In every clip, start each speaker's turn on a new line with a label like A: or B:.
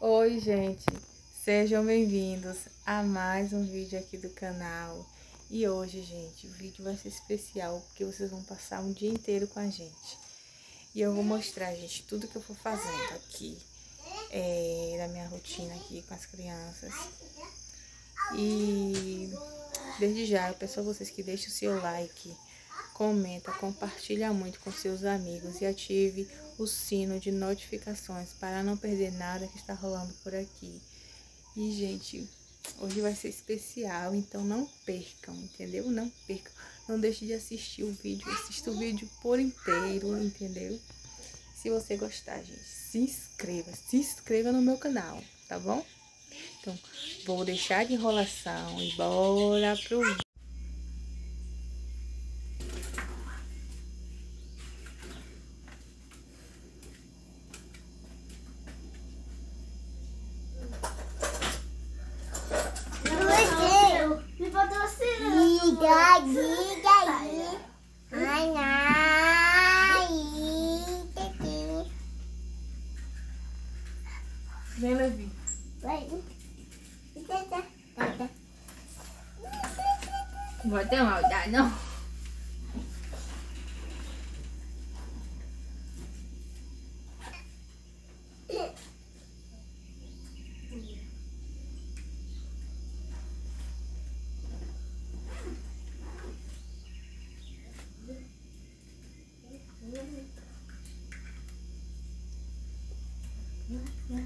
A: Oi, gente, sejam bem-vindos a mais um vídeo aqui do canal. E hoje, gente, o vídeo vai ser especial porque vocês vão passar um dia inteiro com a gente. E eu vou mostrar, gente, tudo que eu for fazendo aqui, é, da minha rotina aqui com as crianças. E desde já eu peço a vocês que deixem o seu like, comenta, compartilha muito com seus amigos e ative o sino de notificações para não perder nada que está rolando por aqui. E, gente, hoje vai ser especial, então não percam, entendeu? Não percam. Não deixe de assistir o vídeo, assista o vídeo por inteiro, entendeu? Se você gostar, gente, se inscreva, se inscreva no meu canal, tá bom? Então, vou deixar de enrolação e bora pro vídeo. Yeah.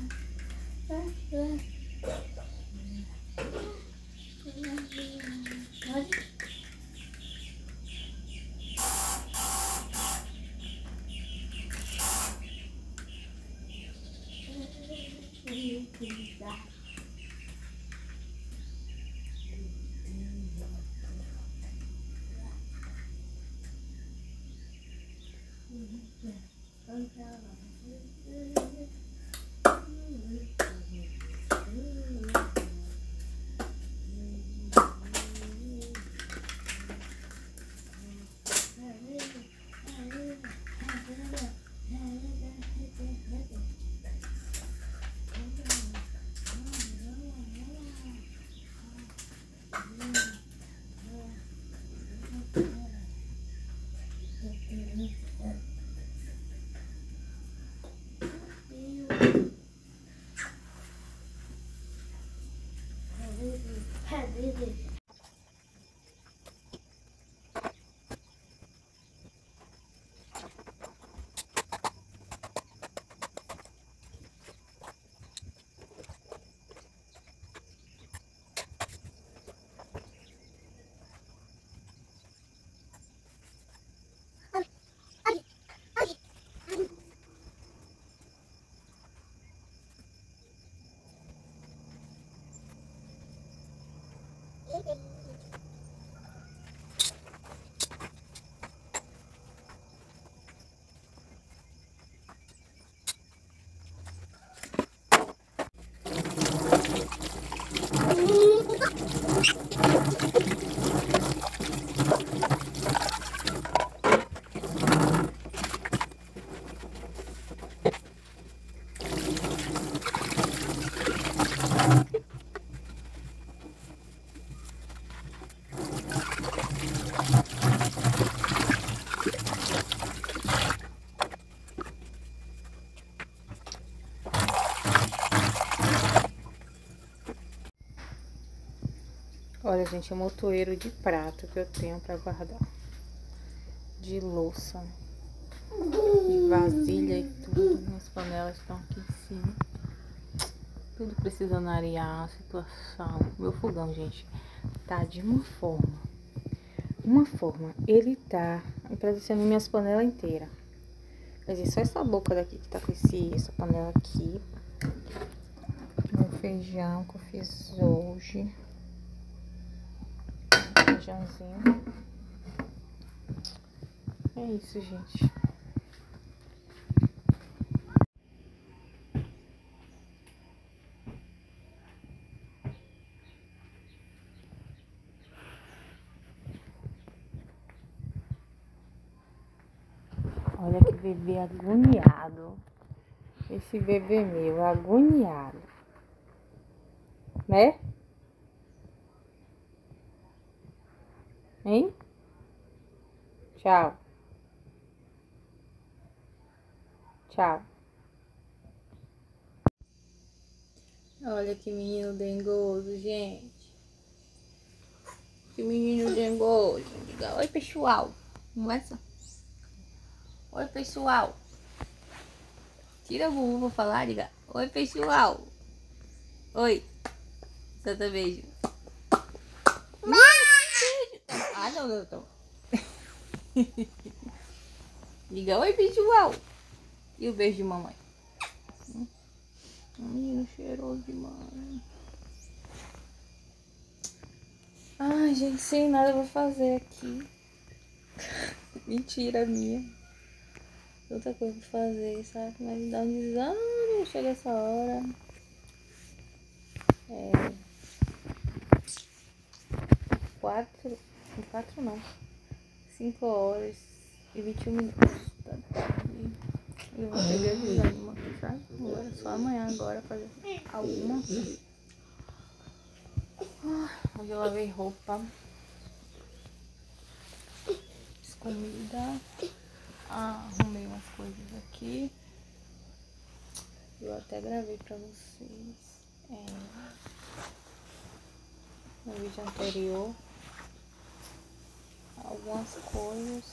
B: Giga, giga, giga. Ai, ai.
A: Vem, Levi.
B: Vai.
A: Não vai ter maldade, não. Olha, gente, o motoeiro de prato que eu tenho pra guardar. De louça. De vasilha e tudo. Minhas panelas estão aqui em cima. Tudo precisando arear a situação. Meu fogão, gente, tá de uma forma. Uma forma. Ele tá empresando minhas panelas inteiras. Quer dizer, só essa boca daqui que tá com esse, essa panela aqui. Meu feijão que eu fiz hoje feijãozinho. É isso, gente. Olha que bebê agoniado. Esse bebê meu, agoniado. Né? Tchau. Tchau. Olha que menino dengoso, gente. Que menino dengoso. Diga oi, pessoal. Não é só? Oi, pessoal. Tira o bumbum pra falar, diga. Oi, pessoal. Oi. Santa beijo. Ah, não, não, não. Diga oi, pessoal. E o beijo de mamãe. Hum, menino cheiroso demais. Ai, gente, sem nada vou fazer aqui. Mentira minha. Outra coisa pra fazer, sabe? Mas dá um desânimo, chega essa hora. É. Quatro. Quatro não. Cinco horas e vinte e um minutos da tarde. Eu vou pegar desânimo aqui, sabe? Agora, só amanhã agora fazer alguma. Hoje eu lavei roupa. Comida. arrumei umas coisas aqui. Eu até gravei pra vocês. É, no vídeo anterior. Algumas coisas.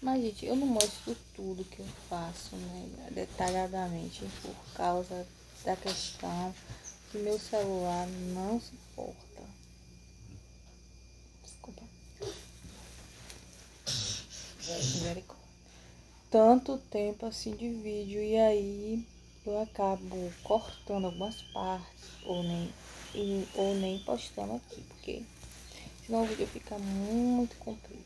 A: Mas, gente, eu não mostro tudo que eu faço, né? Detalhadamente, por causa da questão que meu celular não suporta. Desculpa. Tanto tempo assim de vídeo e aí eu acabo cortando algumas partes ou nem, ou nem postando aqui, porque senão o vídeo fica muito comprido.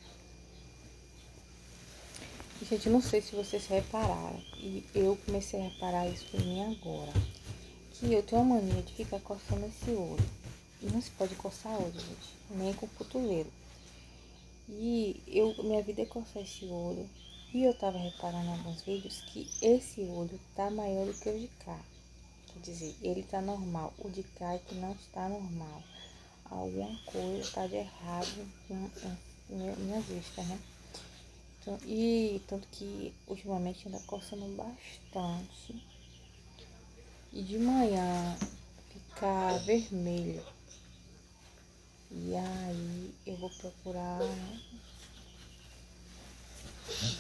A: Gente, não sei se vocês repararam, e eu comecei a reparar isso em mim agora que eu tenho a mania de ficar coçando esse olho. E não se pode coçar olho, gente. Nem com cotovelo. E eu, minha vida é coçar esse olho. E eu tava reparando em alguns vídeos que esse olho tá maior do que o de cá. Quer dizer, ele tá normal. O de cá é que não está normal. Alguma coisa tá de errado na minha vista, né? Então, e tanto que ultimamente anda coçando bastante e de manhã ficar vermelho. E aí eu vou procurar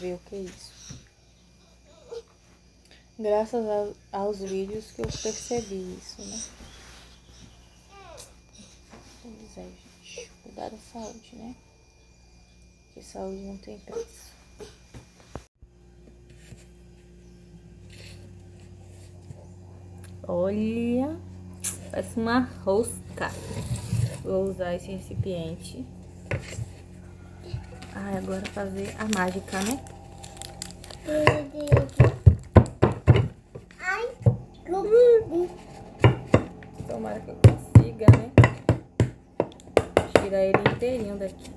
A: ver o que é isso. Graças a, aos vídeos que eu percebi isso, né? Gente. Cuidar da saúde, né? Porque saúde não tem preço. Olha, parece uma rosca. Vou usar esse recipiente. Ai, agora fazer a mágica, né? Tomara que eu consiga, né? Tirar ele inteirinho daqui.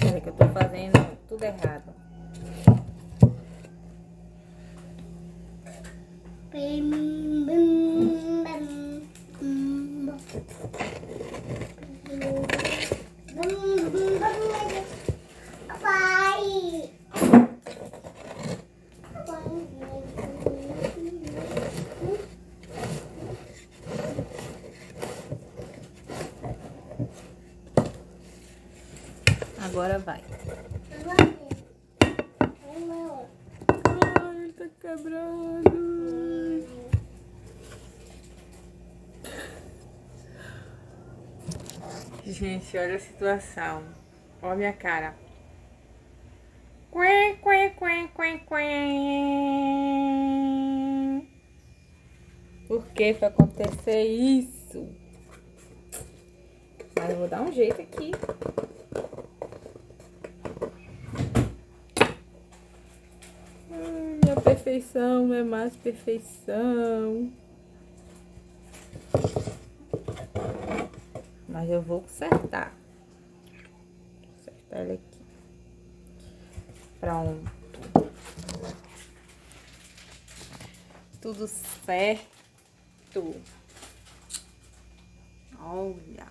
A: Peraí que eu tô fazendo tudo errado. Agora vai. Quebrando. Gente, olha a situação. Olha a minha cara. Quen, quen, quen, quen, quen. Por que foi acontecer isso? Mas eu vou dar um jeito aqui. Ai, a perfeição é mais perfeição. Mas eu vou consertar. Consertar ele aqui. Pronto. tudo certo. Olha,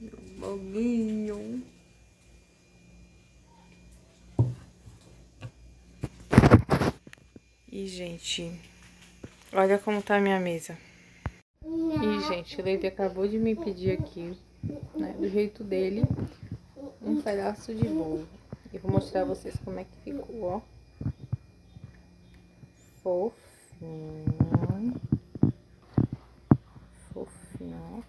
A: meu boguinho. E, gente, olha como tá a minha mesa. E, gente, o Levi acabou de me pedir aqui, né, do jeito dele, um pedaço de bolo. E vou mostrar a vocês como é que ficou, ó. Fofinho. Fofinho, ó.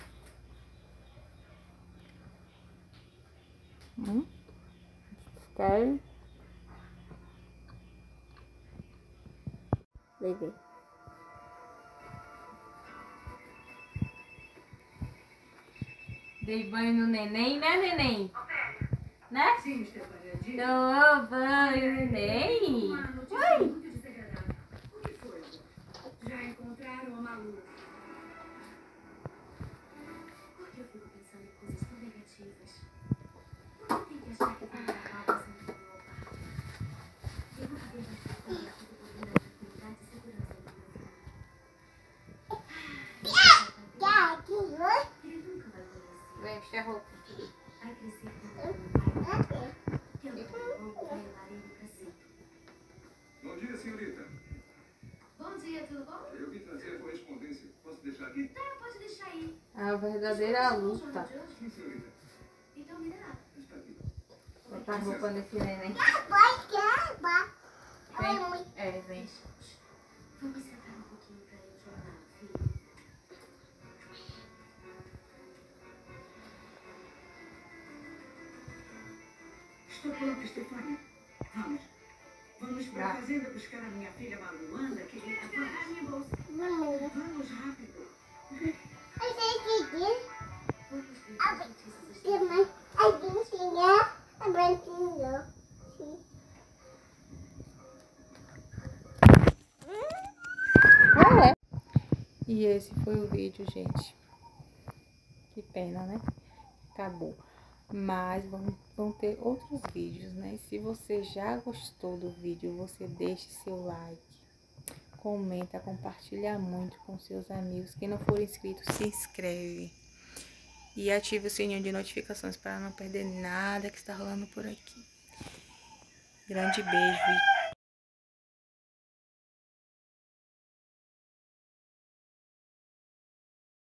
A: Hum? Quer? Levei. Dei banho no neném, né, neném? Né? Sim, Dou banho, neném. A roupa.
C: Bom dia, senhorita.
D: Bom dia, tudo bom?
C: Eu vim trazer a correspondência. Posso deixar aqui?
D: Tá, pode deixar aí.
A: A verdadeira luta.
C: Sim, senhorita.
D: Então me dá.
C: Está aqui.
A: Botar a roupa nesse neném. Vem. É, vem.
D: Vamos sentar
E: Estou pronta, Stefania. Vamos. Vamos para a fazenda buscar a minha filha Maluanda, querida. Vamos.
D: A minha bolsa.
E: Vamos rápido.
D: Vamos ver as notícias.
A: E esse foi o vídeo, gente. Que pena, né? Acabou. Mas vão, vão ter outros vídeos, né? Se você já gostou do vídeo, você deixe seu like, comenta, compartilha muito com seus amigos. Quem não for inscrito, se inscreve. E ative o sininho de notificações para não perder nada que está rolando por aqui. Grande beijo